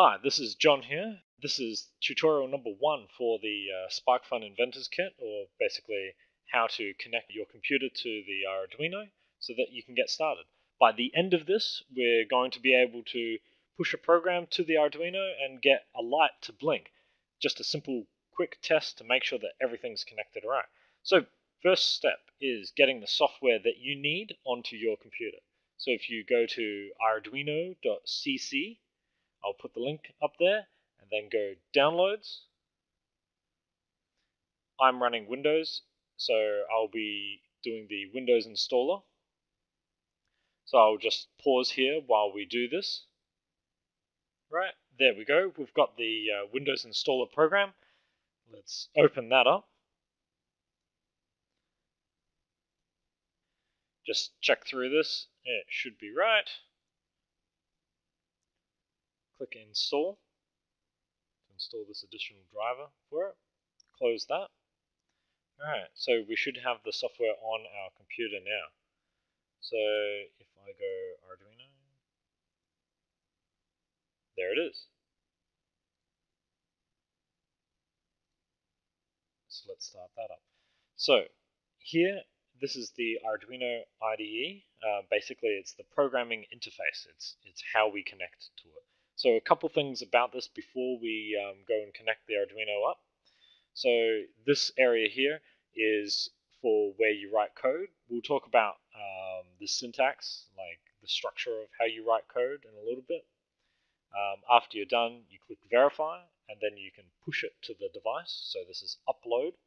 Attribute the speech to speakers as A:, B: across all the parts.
A: Hi, this is John here. This is tutorial number one for the uh, SparkFun Inventors Kit, or basically how to connect your computer to the Arduino so that you can get started. By the end of this, we're going to be able to push a program to the Arduino and get a light to blink. Just a simple quick test to make sure that everything's connected right. So first step is getting the software that you need onto your computer. So if you go to arduino.cc, I'll put the link up there and then go downloads. I'm running Windows, so I'll be doing the Windows installer. So I'll just pause here while we do this. Right, there we go. We've got the uh, Windows installer program. Let's open that up. Just check through this. It should be right. Click install to install this additional driver for it. Close that. Alright, so we should have the software on our computer now. So if I go Arduino, there it is. So let's start that up. So here, this is the Arduino IDE. Uh, basically, it's the programming interface. It's it's how we connect to it. So a couple things about this before we um, go and connect the Arduino up. So this area here is for where you write code. We'll talk about um, the syntax, like the structure of how you write code in a little bit. Um, after you're done, you click verify, and then you can push it to the device. So this is upload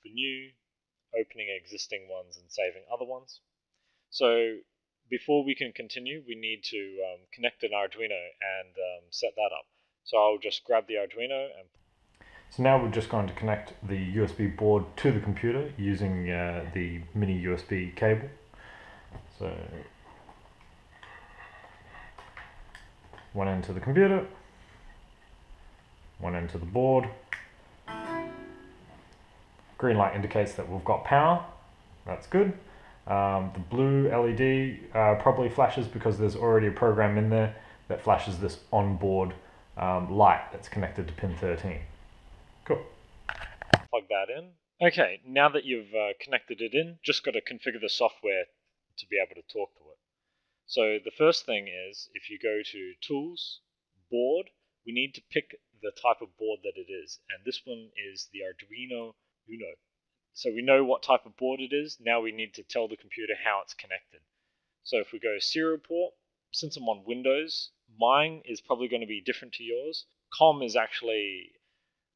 A: for new, opening existing ones and saving other ones. So before we can continue, we need to um, connect an Arduino and um, set that up. So I'll just grab the Arduino and
B: so now we're just going to connect the USB board to the computer using uh, the mini USB cable. So one end to the computer, one end to the board. Green light indicates that we've got power, that's good. Um, the blue LED uh, probably flashes because there's already a program in there that flashes this onboard um, light that's connected to pin 13. Cool.
A: Plug that in. Okay, now that you've uh, connected it in, just got to configure the software to be able to talk to it. So the first thing is if you go to Tools, Board, we need to pick the type of board that it is. And this one is the Arduino Uno. So we know what type of board it is. Now we need to tell the computer how it's connected. So if we go serial port, since I'm on Windows, mine is probably going to be different to yours. COM is actually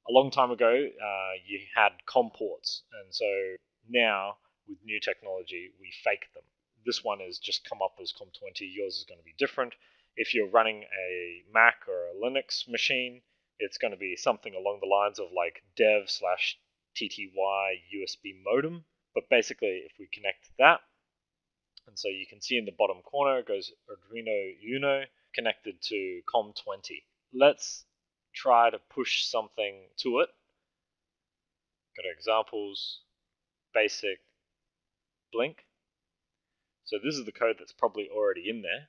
A: a long time ago, uh, you had COM ports, and so now with new technology, we fake them. This one has just come up as COM20. Yours is going to be different. If you're running a Mac or a Linux machine, it's going to be something along the lines of like dev slash TTY USB modem. But basically, if we connect that, and so you can see in the bottom corner, it goes Arduino Uno connected to COM20. Let's try to push something to it. Go to examples, basic, blink. So this is the code that's probably already in there.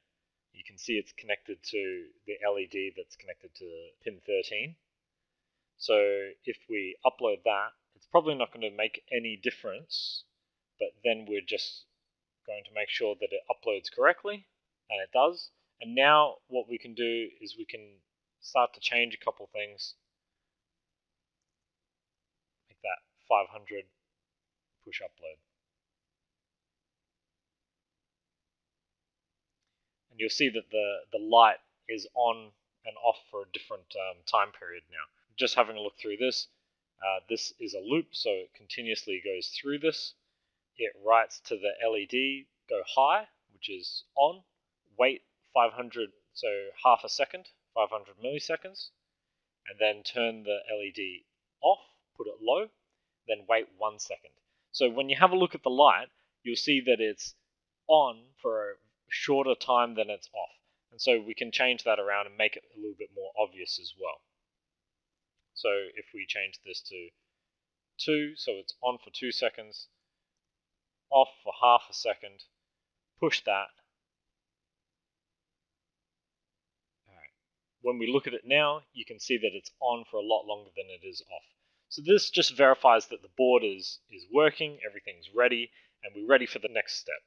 A: You can see it's connected to the LED that's connected to pin 13. So if we upload that, probably not going to make any difference, but then we're just going to make sure that it uploads correctly, and it does. And now what we can do is we can start to change a couple things. Make that 500 push upload. And you'll see that the, the light is on and off for a different um, time period now. Just having a look through this, uh, this is a loop, so it continuously goes through this. It writes to the LED, go high, which is on, wait 500, so half a second, 500 milliseconds, and then turn the LED off, put it low, then wait one second. So when you have a look at the light, you'll see that it's on for a shorter time than it's off. And so we can change that around and make it a little bit more obvious as well. So if we change this to 2, so it's on for 2 seconds, off for half a second, push that, when we look at it now, you can see that it's on for a lot longer than it is off. So this just verifies that the board is, is working, everything's ready, and we're ready for the next step.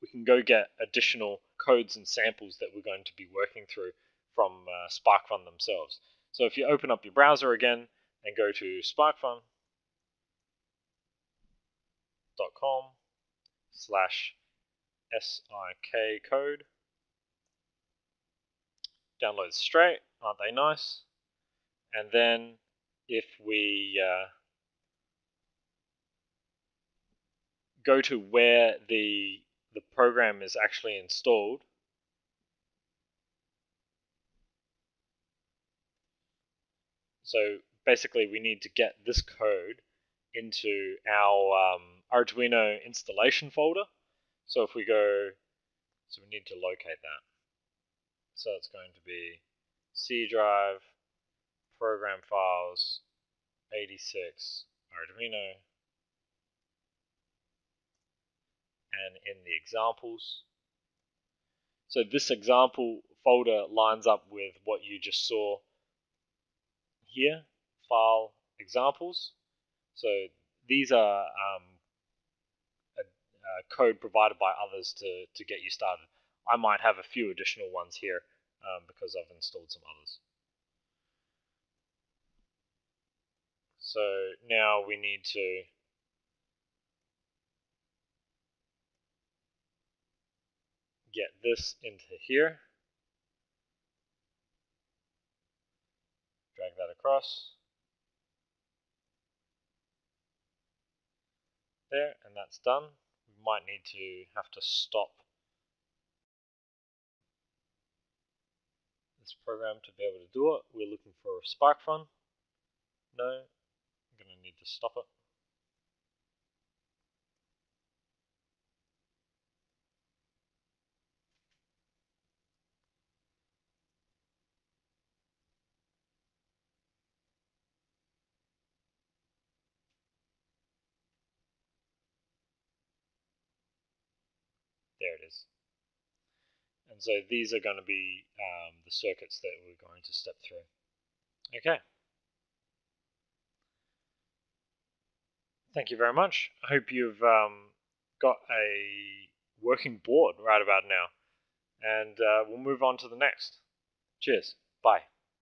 A: We can go get additional codes and samples that we're going to be working through from uh, SparkFun themselves. So if you open up your browser again and go to sparkfun.com slash SIK code, downloads straight, aren't they nice? And then if we uh, go to where the the program is actually installed, so basically we need to get this code into our um, Arduino installation folder. So if we go, so we need to locate that. So it's going to be C drive, program files, 86, Arduino, and in the examples. So this example folder lines up with what you just saw here, file examples. So these are um, a, a code provided by others to, to get you started. I might have a few additional ones here um, because I've installed some others. So now we need to get this into here. Drag that across. There, and that's done. We might need to have to stop this program to be able to do it. We're looking for a SparkFun. No, I'm going to need to stop it. There it is. And so these are going to be um, the circuits that we're going to step through. Okay. Thank you very much. I hope you've um, got a working board right about now. And uh, we'll move on to the next. Cheers. Bye.